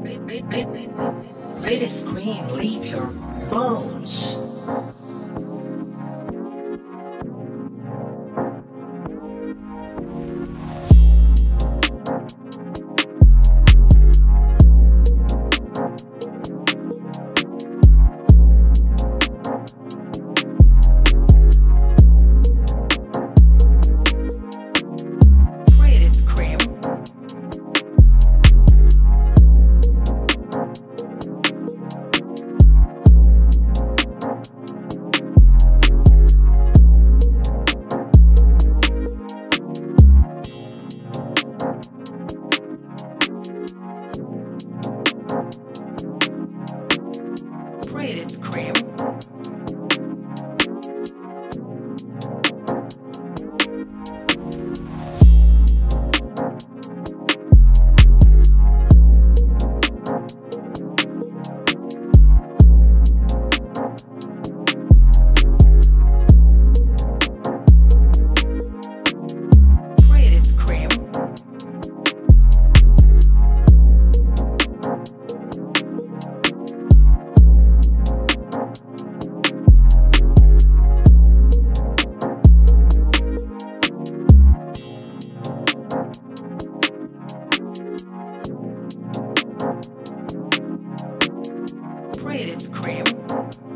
Ready scream, leave your bones. Cream. pray it is a.